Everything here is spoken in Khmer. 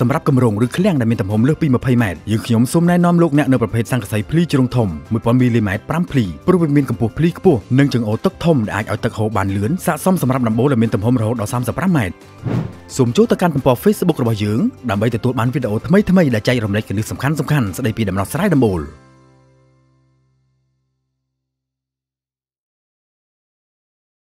សម្រាប់គម្រោងឬឃ្លាំងដែលមានទំហំលើសពី20ម៉ែត្រយើងខ្ញុំសូមណែនាំលោកអ្នកនៅប្រភេទសង្កសីភ្លីជ្រុងធំ1000មីលីម៉ែត្រ5ភ្លីព្រោះវាមានកម្ពស់ភ្លីខ្ពស់និងចង្អុលទឹកធំដែលអាចឲ្យទឹកហូរបានលឿនស័ក្តិសមសម្រាប់ដំបូលដែលមានទំហំរហូតដល់35ម៉ែត្រសូមចូលទៅកាន់ទំព័រ Facebook របស់យើងដើម្បីទទួលបានវីដេអូថ្មីៗដែលចែករំលែកគន្លឹះសំខាន់ៗស្ដីពីដំណោះស្រាយដំបូល។